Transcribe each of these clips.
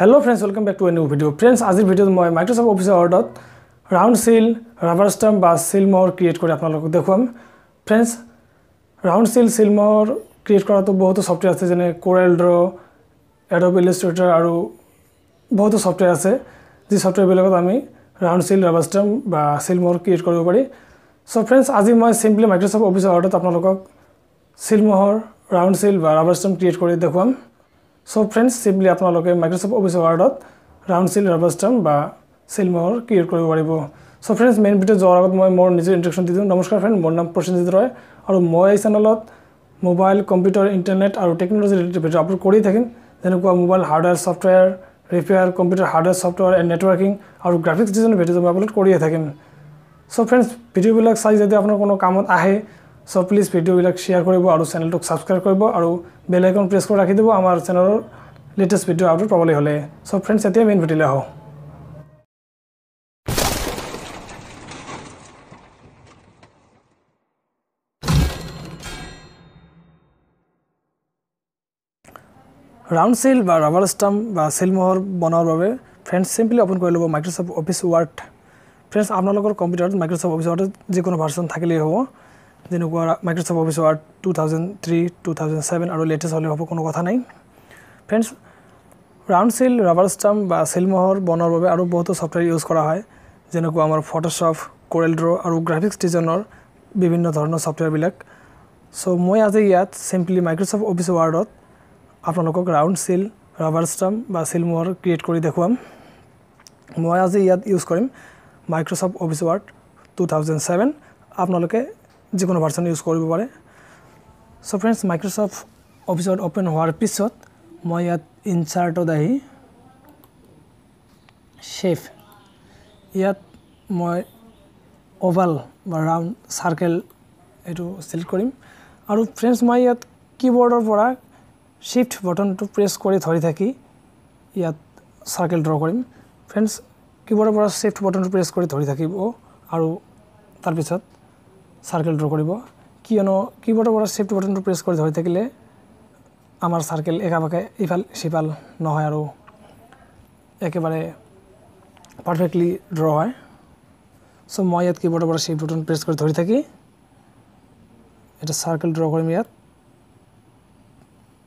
Hello' friends welcome back to a new video' friends আজিৰ ভিডিঅ'ত মই মাইক্ৰ'ছফ্ট অফিচৰ ৱৰ্ডত ৰাউণ্ড চিল ৰাবাৰ ষ্টাম্প বা চিল মহৰ ক্ৰিয়েট কৰি আপোনালোকক দেখুৱাম। ফ্ৰেণ্ডছ ৰাউণ্ড চিল চিল মহৰ ক্ৰিয়েট কৰাটো বহুতো ছফ্টৱেৰ আছে যেনে কোৰেল ড্ৰ এডব ইলিষ্ট্ৰেটাৰ আৰু বহুতো ছফ্টৱেৰ আছে। যি ছফ্টৱেৰবিলাকত আমি ৰাউণ্ড চিল ৰাবাৰ ষ্টাম্প বা চিল মহৰ ক্ৰিয়েট কৰিব পাৰি। চ' ফ্ৰেণ্ডছ আজি মই চিম্পলি মাইক্ৰ'ছফ্ট অফিচৰ ৱৰ্ডত আপোনালোকক চিল মহৰ ৰাউণ্ড চিল বা ৰাবাৰ ষ্টাম্প ক্ৰিয়েট কৰি দেখুৱাম। চ' ফ্ৰেণ্ডছ চিম্পলি আপোনালোকে মাইক্ৰ'ছফ্ট অফিচ ৱাৰ্ডত ৰাউণ্ড চিল ৰাবাৰ ষ্টাম্প বা মহৰ ক্ৰিয়েট কৰিব পাৰিব? চ' ফ্ৰেণ্ডছ মেইন ভিডিঅ' যোৱাৰ আগত মই মোৰ নিজৰ ইণ্ট্ৰডাকশ্যন দি দিওঁ। নমস্কাৰ ফ্ৰেণ্ড মোৰ নাম প্ৰসেনজিৎ ৰয় আৰু মই এই চেনেলত মোবাইল কম্পিউটাৰ ইণ্টাৰনেট আৰু টেকন'লজি ৰিলেটেড ভিডিঅ' আপলোড কৰি থাকিম যেনেকুৱা mobile hardware software repair computer hardware software and networking আৰু গ্ৰাফিক্স ডিজাইনৰ ভিডিঅ' মই আপলোড কৰিয়ে থাকিম। চ' ফ্ৰেণ্ডছ ভিডিঅ'বিলাক চাই যদি আপোনাৰ কোনো কামত আহে চ' প্লিজ ভিডিঅ'বিলাক শ্বেয়াৰ কৰিব আৰু চেনেলটোক ছাবস্ক্ৰাইব কৰিব আৰু বেল আইকন প্ৰেছ কৰি ৰাখি দিব। আমাৰ চেনেলৰ লেটেষ্ট ভিডিঅ' আপলোড পাবলৈ হ'লে। চ' ফ্ৰেণ্ডছ এতিয়া মেইন ভিডিঅ'লৈ আহোঁ। ৰাউণ্ড চিল বা ৰাবাৰ ষ্টাম্প বা চিলমহৰ বনোৱাৰ বাবে ফ্ৰেণ্ডছ চিম্পলি অ'পেন কৰি ল'ব মাইক্ৰ'ছফ্ট অফিচ ৱাৰ্ড ফ্ৰেণ্ডছ আপোনালোকৰ কম্পিউটাৰত মাইক্ৰ'ছফ্ট অফিচ ৱাৰ্ডত যিকোনো ভাৰ্চন থাকিলেই হ'ব। যেনেকুৱা Microsoft office word two thousand three two thousand seven আৰু লেটেষ্ট হ'লে হ'ব কোনো কথা নাই। Friends round seal rubber stamp বা চিলমহৰ বনোৱাৰ বাবে আৰু বহুতো ছফ্টৱেৰ ইউজ কৰা হয় যেনেকুৱা আমাৰ ফটোশ্বপ কোৰেল ড্ৰ আৰু গ্ৰাফিক্স ডিজাইনৰ বিভিন্ন ধৰণৰ ছফ্টৱেৰবিলাক চ' মই আজি ইয়াত চিম্পলি মাইক্ৰ'ছফ্ট অফিচ ৱাৰ্ডত আপোনালোকক ৰাউণ্ড চিল ৰাবাৰ ষ্টাম্প বা চিলমহৰ ক্ৰিয়েট কৰি দেখুৱাম। মই আজি ইয়াত ইউজ কৰিম Microsoft office word two thousand seven আপোনালোকে যিকোনো ভাৰ্চন ইউজ কৰিব পাৰে। So' friends Microsoft office word open হোৱাৰ পিছত মই ইয়াত ইনচাৰ্টত আহি শ্বেফ ইয়াত মই অ'ভাল বা ৰাউণ্ড চাৰ্কেল এইটো চিলেক্ট কৰিম। আৰু ফ্ৰেণ্ডছ মই ইয়াত কীবৰ্ডৰ পৰা শ্বিফ্ট বটনটো প্ৰেছ কৰি ধৰি থাকি ইয়াত চাৰ্কেল ড্ৰ কৰিম। ফ্ৰেণ্ডছ কীবৰ্ডৰ পৰা শ্বিফ্ট বটনটো প্ৰেছ কৰি ধৰি থাকিব আৰু তাৰপিছত চাৰ্কেল ড্ৰ কৰিব কিয়নো কীবৰ্ডৰ পৰা শ্বিফ্ট বটনটো প্ৰেছ কৰি ধৰি থাকিলে আমাৰ চাৰ্কেল একাবাকে ইফাল সিফাল নহয় আৰু একেবাৰে পাৰফেক্টলি ড্ৰ হয়। চ' মই ইয়াত কীবৰ্ডৰ পৰা শ্বিফ্ট বটন প্ৰেছ কৰি ধৰি থাকি এটা চাৰ্কেল ড্ৰ কৰিম ইয়াত।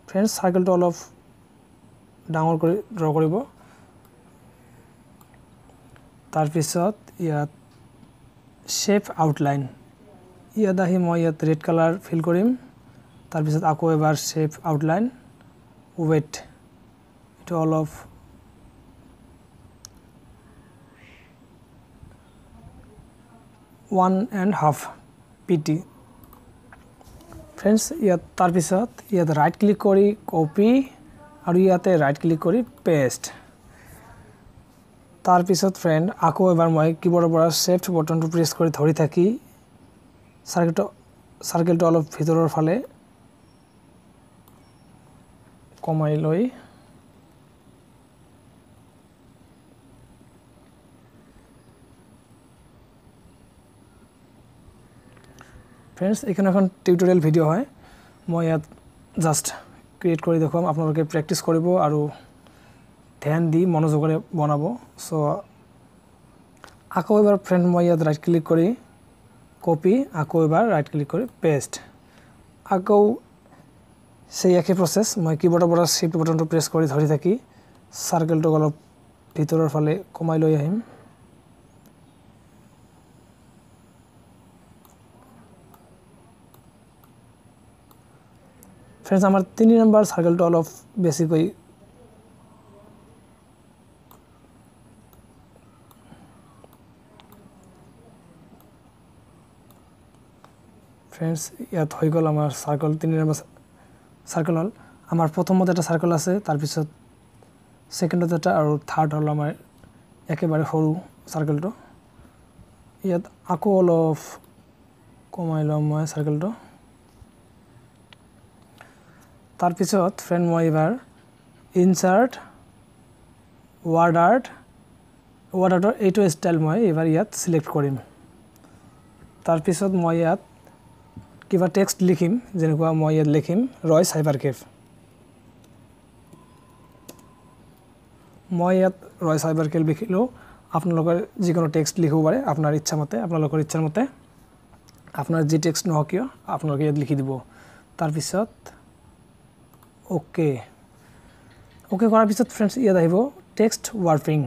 ফ্ৰেণ্ডছ চাৰ্কেলটো অলপ ডাঙৰ কৰি ড্ৰ কৰিব। তাৰপিছত ইয়াত শ্বেপ আউটলাইন ইয়াত আহি মই ইয়াত ৰেড কালাৰ ফিল কৰিম। তাৰপিছত আকৌ এবাৰ শ্বেপ আউটলাইন ৱেট এইটো অলপ। One and half P T friends ইয়াত তাৰপিছত ইয়াত ৰাইট ক্লিক কৰি কপি আৰু ইয়াতে ৰাইট ক্লিক কৰি পেষ্ট তাৰপিছত ফ্ৰেণ্ড আকৌ এবাৰ মই কীবৰ্ডৰ পৰা ছেফ্ট বটনটো প্ৰেছ কৰি ধৰি থাকি চাৰ্কেলটো চাৰ্কেলটো অলপ ভিতৰৰ ফালে কমাই লৈ ফ্ৰেণ্ডছ এইখন এখন টিউটৰিয়েল ভিডিঅ' হয়। মই ইয়াত জাষ্ট ক্ৰিয়েট কৰি দেখুৱাম। আপোনালোকে প্ৰেক্টিচ কৰিব আৰু ধ্যান দি মনোযোগেৰে বনাব। চ' আকৌ এবাৰ ফ্ৰেণ্ড মই ইয়াত ৰাইট ক্লিক কৰি কপি আকৌ এবাৰ ৰাইট ক্লিক কৰি পেষ্ট আকৌ সেই একে প্ৰচেছ মই কীবৰ্ডৰ পৰা শ্বিফ্ট বটনটো প্ৰেছ কৰি ধৰি থাকি চাৰ্কেলটোক অলপ ভিতৰৰ ফালে কমাই লৈ আহিম। ফ্ৰেণ্ডছ আমাৰ তিনি নম্বৰ চাৰ্কেলটো অলপ বেছিকৈ ফ্ৰেণ্ডছ ইয়াত হৈ গ'ল আমাৰ চাৰ্কেল তিনি নম্বৰ চাৰ্কেল হ'ল। আমাৰ প্ৰথমত এটা চাৰ্কেল আছে তাৰপিছত ছেকেণ্ডত এটা আৰু থাৰ্ড হ'ল আমাৰ একেবাৰে সৰু চাৰ্কেলটো ইয়াত আকৌ অলপ কমাই ল'ম মই চাৰ্কেলটো তাৰপিছত ফ্ৰেণ্ড মই এইবাৰ ইনচাৰ্ট ৱাৰ্ড আৰ্ট ৱাৰ্ড আৰ্টৰ এইটো ষ্টাইল মই এইবাৰ ইয়াত চিলেক্ট কৰিম। তাৰপিছত মই ইয়াত কিবা টেক্সট লিখিম যেনেকুৱা মই ইয়াত লিখিম ৰয় চাইবাৰ কেফ মই ইয়াত ৰয় চাইবাৰ কেল লিখিলোঁ। আপোনালোকৰ যিকোনো টেক্সট লিখিব পাৰে আপোনাৰ ইচ্ছামতে আপোনালোকৰ ইচ্ছাৰ মতে। আপোনাৰ যি টেক্সট নহওক কিয় আপোনালোকে ইয়াত লিখি দিব। তাৰপিছত অ'কে অ'কে কৰাৰ পিছত ফ্ৰেণ্ডছ ইয়াত আহিব টেক্সট ৱাৰ্পিং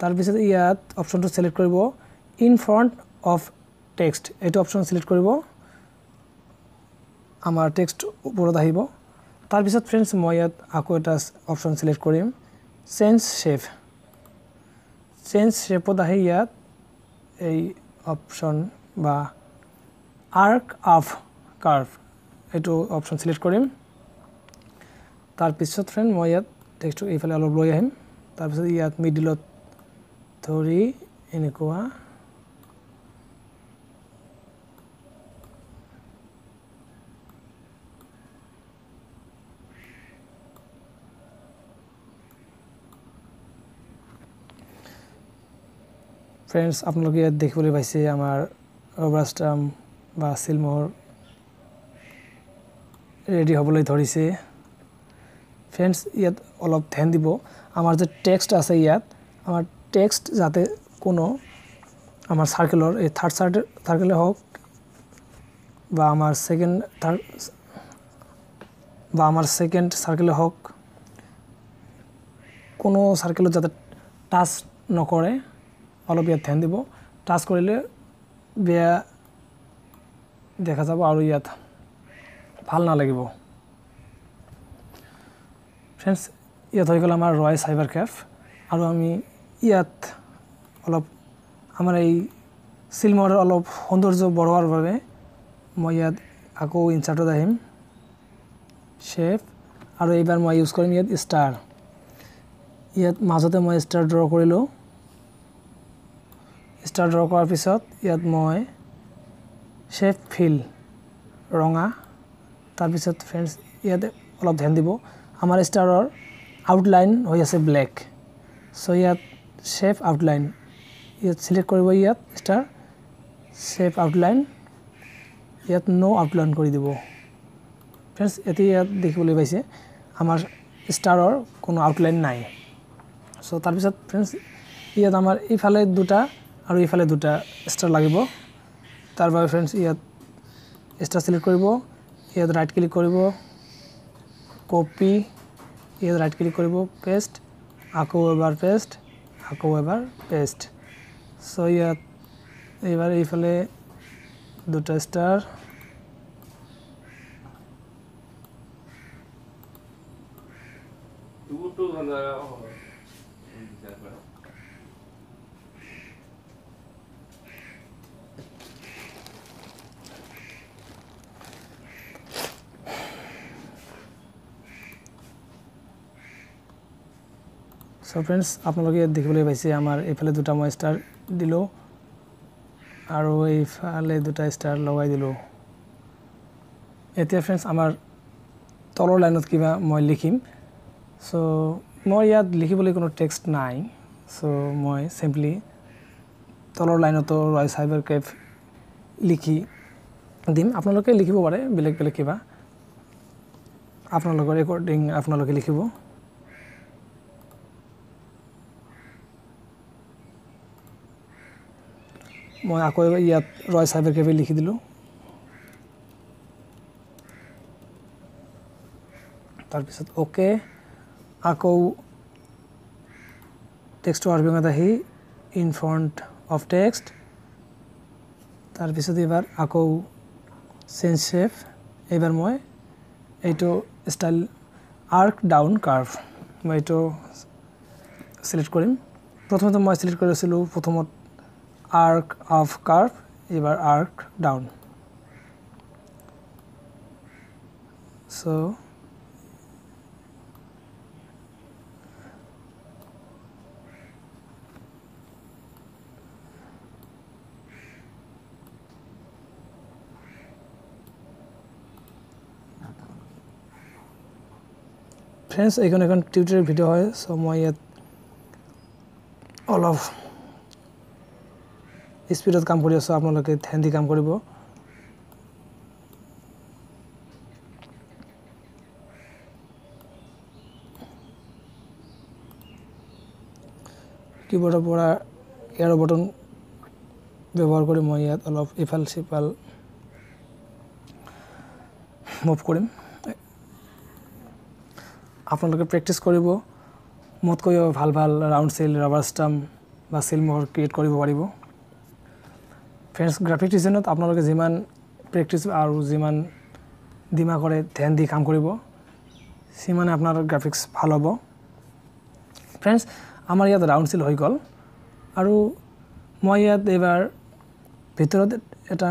তাৰপিছত ইয়াত অপশ্যনটো ছিলেক্ট কৰিব ইন ফ্ৰণ্ট অফ টেক্সট এইটো অপশ্যন ছিলেক্ট কৰিব। আমাৰ টেক্সট ওপৰত আহিব। তাৰপিছত ফ্ৰেণ্ডছ মই ইয়াত আকৌ এটা অপশ্যন ছিলেক্ট কৰিম। চেঞ্জ শ্বেপ চেঞ্জ শ্বেপত আহি ইয়াত এই অপশ্যন বা আৰ্ক অফ কাৰ্ভ এইটো অপশ্যন ছিলেক্ট কৰিম। তাৰপিছত ফ্ৰেণ্ড মই ইয়াত টেক্সটটো এইফালে অলপ লৈ আহিম। তাৰপিছত ইয়াত মিডিলত ধৰি এনেকুৱা ফ্ৰেণ্ডছ আপোনালোকে ইয়াত দেখিবলৈ পাইছে আমাৰ ৰবাৰ বা চিলমোহৰ ৰেডি হ'বলৈ ধৰিছে। ফ্ৰেণ্ডছ ইয়াত অলপ ধ্যান দিব। আমাৰ যে টেক্সট আছে ইয়াত আমাৰ টেক্সট যাতে কোনো আমাৰ চাৰ্কেলৰ এই থাৰ্ড চাৰ্কেল চাৰ্কেলে হওক বা আমাৰ ছেকেণ্ড থাৰ্ড বা আমাৰ ছেকেণ্ড চাৰ্কেলে হওক কোনো চাৰ্কেলত যাতে টাচ নকৰে। অলপ ইয়াত ধ্যান দিব। টাচ কৰিলে বেয়া দেখা যাব আৰু ইয়াত ভাল নালাগিব। ফ্ৰেণ্ডছ ইয়াত হৈ গ'ল আমাৰ ৰয় চাইবাৰ কেফ আৰু আমি ইয়াত অলপ আমাৰ এই চিলমৰ অলপ সৌন্দৰ্য বঢ়োৱাৰ বাবে মই ইয়াত আকৌ ইনচাৰ্টত আহিম। শ্বেপ আৰু এইবাৰ মই ইউজ কৰিম ইয়াত ষ্টাৰ ইয়াত মাজতে মই ষ্টাৰ ড্ৰ কৰিলোঁ। ষ্টাৰ ড্ৰ কৰাৰ পিছত ইয়াত মই শ্বেপ ফিল ৰঙা তাৰপিছত ফ্ৰেণ্ডছ ইয়াতে অলপ ধ্যান দিব। আমাৰ ষ্টাৰৰ আউটলাইন হৈ আছে ব্লেক চ' ইয়াত শ্বেপ আউটলাইন ইয়াত চিলেক্ট কৰিব ইয়াত ষ্টাৰ শ্বেপ আউটলাইন ইয়াত ন' আউটলাইন কৰি দিব। ফ্ৰেণ্ডছ এতিয়া ইয়াত দেখিবলৈ পাইছে আমাৰ ষ্টাৰৰ কোনো আউটলাইন নাই। চ' তাৰপিছত ফ্ৰেণ্ডছ ইয়াত আমাৰ ইফালে দুটা আৰু ইফালে দুটা ষ্টাৰ লাগিব। তাৰ বাবে ফ্ৰেণ্ডছ ইয়াত ষ্টাৰ চিলেক্ট কৰিব, ইয়াত ৰাইট ক্লিক কৰিব কপি ইয়াত ৰাইট ক্লিক কৰিব পেষ্ট আকৌ এবাৰ পেষ্ট আকৌ এবাৰ পেষ্ট চ' ইয়াত এইবাৰ এইফালে দুটা ষ্টাৰ চ' ফ্ৰেণ্ডছ আপোনালোকে ইয়াত দেখিবলৈ পাইছে আমাৰ এইফালে দুটা মই ষ্টাৰ দিলোঁ আৰু এইফালে দুটা ষ্টাৰ লগাই দিলোঁ। এতিয়া ফ্ৰেণ্ডছ আমাৰ তলৰ লাইনত কিবা মই লিখিম। চ' মই ইয়াত লিখিবলৈ কোনো টেক্সট নাই। চ' মই চিম্পলি তলৰ লাইনতো ৰয় চাইবাৰ কেফ লিখি দিম। আপোনালোকে লিখিব পাৰে বেলেগ বেলেগ কিবা। আপোনালোকৰ ৰেকৰ্ডিং আপোনালোকে লিখিব। মই আকৌ ইয়াত ৰয় চাইবাৰ কেফে লিখি দিলোঁ। তাৰপিছত অ'কে, আকৌ টেক্সটো আৰ্বিঙত আহি ইন ফ্ৰণ্ট অফ টেক্সট তাৰপিছত এইবাৰ আকৌ চেঞ্জ শ্বেপ এইবাৰ মই এইটো ষ্টাইল আৰ্ক ডাউন কাৰ্ভ মই এইটো চিলেক্ট কৰিম। প্ৰথমতে মই চিলেক্ট কৰিছিলোঁ প্ৰথমত arc of curve এবাৰ arc down. So ফ্ৰেণ্ডছ এইখন এখন টিউটৰিয়েল ভিডিঅ' হয়। চ' মই ইয়াত অলপ স্পীডত কাম কৰি আছোঁ আপোনালোকে দি কাম কৰিব। কীবৰ্ডৰ পৰা এয়াৰ বটন ব্যৱহাৰ কৰি মই ইয়াত অলপ ইফাল সিফাল মুভ কৰিম। আপোনালোকে প্ৰেক্টিছ কৰিব। মোতকৈও ভাল ভাল ৰাউণ্ড চিল ৰাবাৰ ষ্টাম্প বা চিল মোহৰ ক্ৰিয়েট কৰিব পাৰিব। ফ্ৰেণ্ডছ গ্ৰাফিক ডিজাইনত আপোনালোকে যিমান প্ৰেক্টিছ আৰু যিমান দিমাগৰে ধ্যান দি কাম কৰিব। সিমানে আপোনাৰ গ্ৰাফিক্স ভাল হ'ব। ফ্ৰেণ্ডছ আমাৰ ইয়াত ৰাউণ্ড চিল হৈ গ'ল। আৰু মই ইয়াত এইবাৰ ভিতৰত এটা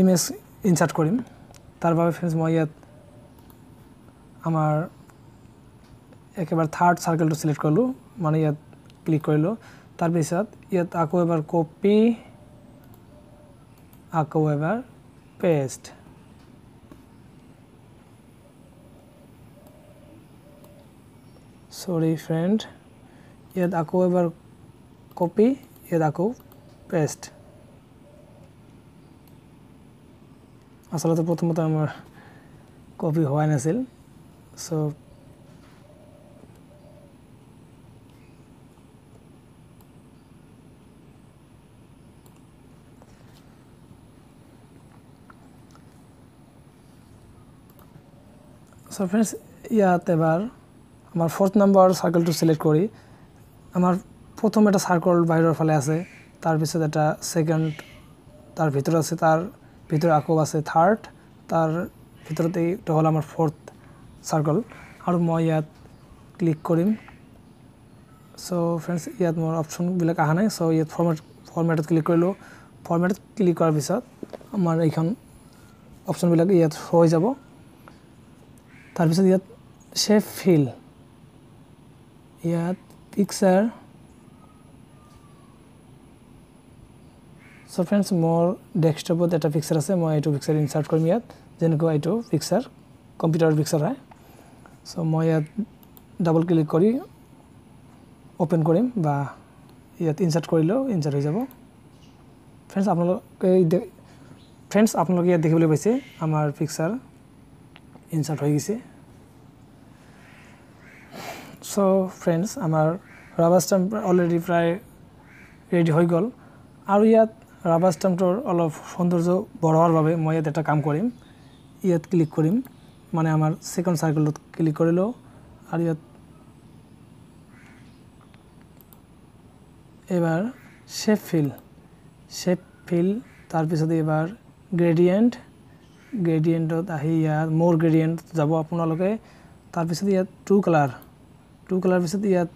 ইমেজ ইনচাৰ্ট কৰিম। তাৰ বাবে ফ্ৰেণ্ডছ মই ইয়াত আমাৰ একেবাৰে থাৰ্ড চাৰ্কেলটো চিলেক্ট কৰিলোঁ। মানে ইয়াত ক্লিক কৰিলোঁ। তাৰপিছত ইয়াত আকৌ এবাৰ কপি আকৌ এবাৰ পেষ্ট চৰি ফ্ৰেণ্ড ইয়াত আকৌ এবাৰ কপি ইয়াত আকৌ পেষ্ট আচলতে প্ৰথমতে আমাৰ কপি হোৱাই নাছিল চ' চ' ফ্ৰেণ্ডছ ইয়াত এবাৰ আমাৰ ফ'ৰ্থ নম্বৰ চাৰ্কেলটো চিলেক্ট কৰি আমাৰ প্ৰথম এটা চাৰ্কল বাহিৰৰ ফালে আছে তাৰপিছত এটা ছেকেণ্ড তাৰ ভিতৰত আছে তাৰ ভিতৰত আকৌ আছে থাৰ্ড তাৰ ভিতৰত এইটো হ'ল আমাৰ ফ'ৰ্থ চাৰ্কল আৰু মই ইয়াত ক্লিক কৰিম। চ' ফ্ৰেণ্ডছ ইয়াত মোৰ অপশ্যনবিলাক অহা নাই চ' ইয়াত ফৰ্মেট ফৰ্মেটত ক্লিক কৰিলোঁ। ফৰ্মেটত ক্লিক কৰাৰ পিছত আমাৰ এইখন অপশ্যনবিলাক ইয়াত হৈ যাব। তাৰপিছত ইয়াত শ্বেপ ফিল ইয়াত পিকচাৰ চ' ফ্ৰেণ্ডছ মোৰ ডেস্কটপত এটা পিকচাৰ আছে মই এইটো পিকচাৰ ইনচাৰ্ট কৰিম ইয়াত যেনেকুৱা এইটো পিকচাৰ কম্পিউটাৰৰ পিকচাৰ হয়। চ' মই ইয়াত ডাবল ক্লিক কৰি অ'পেন কৰিম বা ইয়াত ইনচাৰ্ট কৰিলেও ইনচাৰ্ট হৈ যাব। ফ্ৰেণ্ডছ আপোনালোকে ফ্ৰেণ্ডছ আপোনালোকে ইয়াত দেখিবলৈ পাইছে আমাৰ পিকচাৰ ইনচাৰ্ট হৈ গৈছে। চ' ফ্ৰেণ্ডছ আমাৰ ৰাবাৰ ষ্টাম্প অলৰেডি প্ৰায় ৰেডি হৈ গ'ল। আৰু ইয়াত ৰাবাৰ ষ্টাম্পটোৰ অলপ সৌন্দৰ্য বঢ়োৱাৰ বাবে মই ইয়াত এটা কাম কৰিম। ইয়াত ক্লিক কৰিম। মানে আমাৰ ছেকেণ্ড চাৰ্কেলত ক্লিক কৰিলোঁ। আৰু ইয়াত এবাৰ শ্বেপ ফিল শ্বেপ ফিল তাৰপিছত এইবাৰ গ্ৰেডিয়েণ্ট গ্ৰেডিয়েণ্টত আহি ইয়াত মোৰ গ্ৰেডিয়েণ্ট যাব আপোনালোকে। তাৰপিছত ইয়াত টু কালাৰ টু কালাৰ পিছত ইয়াত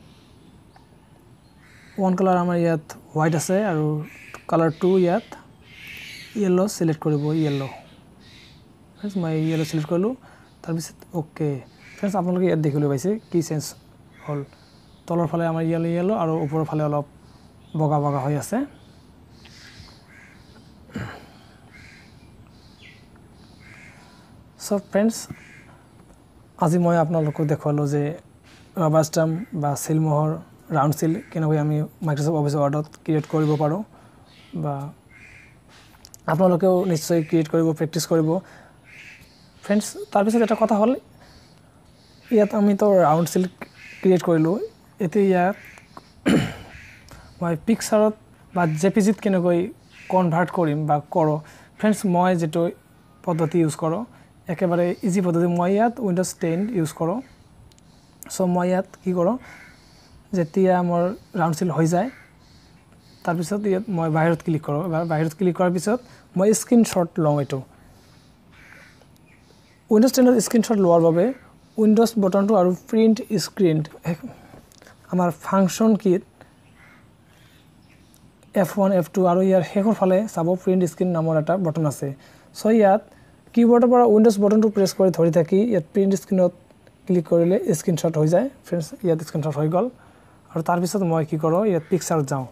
ওৱান কালাৰ আমাৰ ইয়াত হোৱাইট আছে আৰু কালাৰ টু ইয়াত য়েল্ল' চিলেক্ট কৰিব য়েল্ল' ফ্ৰেণ্ডছ মই য়েল্ল' চিলেক্ট কৰিলোঁ। তাৰপিছত অ'কে ফ্ৰেণ্ডছ আপোনালোকে ইয়াত দেখিবলৈ পাইছে কি চেঞ্জ হ'ল। তলৰ ফালে আমাৰ য়েল্ল' য়েল্ল' আৰু ওপৰৰ ফালে অলপ বগা বগা হৈ আছে। চ' ফ্ৰেণ্ডছ আজি মই আপোনালোকক দেখুৱালোঁ যে ৰাবাৰ ষ্টাম্প বা চিলমোহৰ ৰাউণ্ড চিল কেনেকৈ আমি মাইক্ৰ'ছফ্ট অফিচ ৱাৰ্ডত ক্ৰিয়েট কৰিব পাৰোঁ বা আপোনালোকেও নিশ্চয় ক্ৰিয়েট কৰিব প্ৰেক্টিছ কৰিব। ফ্ৰেণ্ডছ তাৰপিছত এটা কথা হ'ল ইয়াত আমিতো ৰাউণ্ড চিল ক্ৰিয়েট কৰিলোঁ। এতিয়া ইয়াত মই পিকচাৰত বা জে পি জিত কেনেকৈ কনভাৰ্ট কৰিম বা কৰোঁ। ফ্ৰেণ্ডছ মই যিটো পদ্ধতি ইউজ কৰোঁ একেবাৰে ইজি পদ্ধতি। মই ইয়াত উইণ্ড'জ টেন ইউজ কৰোঁ। চ' মই ইয়াত কি কৰোঁ যেতিয়া মোৰ ৰাউণ্ড চিল হৈ যায় তাৰপিছত ইয়াত মই বাহিৰত ক্লিক কৰোঁ। বাহিৰত ক্লিক কৰাৰ পিছত মই স্ক্ৰীনশ্বট লওঁ এইটো। উইণ্ড'জ টেনত স্ক্ৰীনশ্বট লোৱাৰ বাবে উইণ্ড'জ বটনটো আৰু প্ৰিণ্ট স্ক্ৰীণ আমাৰ function key F one F two আৰু ইয়াৰ শেষৰ ফালে চাব প্ৰিণ্ট স্ক্ৰীণ নামৰ এটা বটন আছে। চ' ইয়াত কিবৰ্ডৰ পৰা উইণ্ড'জ বটনটো প্ৰেছ কৰি ধৰি থাকি ইয়াত প্ৰিণ্ট স্ক্ৰীণত ক্লিক কৰিলে স্ক্ৰীনশ্বট হৈ যায়। ফ্ৰেণ্ডছ ইয়াত স্ক্ৰীনশ্বট হৈ গ'ল। আৰু তাৰপিছত মই কি কৰোঁ ইয়াত পিকচাৰত যাওঁ।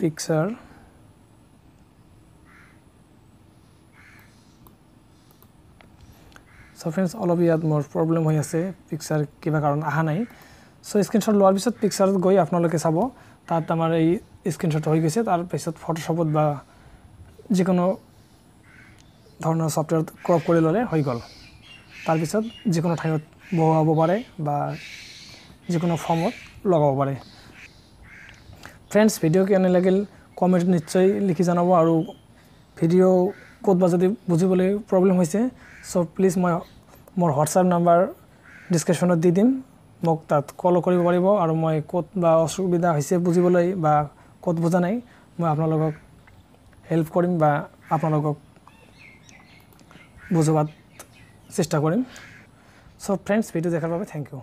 পিকচাৰ চ' ফ্ৰেণ্ডছ অলপ ইয়াত মোৰ প্ৰব্লেম হৈ আছে। পিকচাৰ কিবা কাৰণ অহা নাই। চ' স্ক্ৰীনশ্বট লোৱাৰ পিছত পিকচাৰত গৈ আপোনালোকে চাব। তাত আমাৰ এই স্ক্ৰীনশ্বট হৈ গৈছে। তাৰপিছত ফটোশ্বপত বা যিকোনো ধৰণৰ ছফ্টৱেৰত ক্ৰপ কৰি ল'লে হৈ গ'ল। তাৰপিছত যিকোনো ঠাইত বহুৱাব পাৰে বা যিকোনো ফৰ্মত লগাব পাৰে। ফ্ৰেণ্ডছ ভিডিঅ' কেনে লাগিল? কমেণ্ট নিশ্চয় লিখি জনাব আৰু ভিডিঅ' ক'তবা যদি বুজিবলৈ প্ৰব্লেম হৈছে চ' প্লিজ মই মোৰ হোৱাটছআপ নাম্বাৰ ডিছক্ৰিপশ্যনত দি দিম। মোক তাত কল কৰিব পাৰিব আৰু মই ক'ত বা অসুবিধা হৈছে বুজিবলৈ বা ক'ত বুজা নাই মই আপোনালোকক হেল্প কৰিম বা আপোনালোকক বুজোৱাত চেষ্টা কৰিম চ' ফ্ৰেণ্ডছ ভিডিঅ' দেখাৰ বাবে থেংক ইউ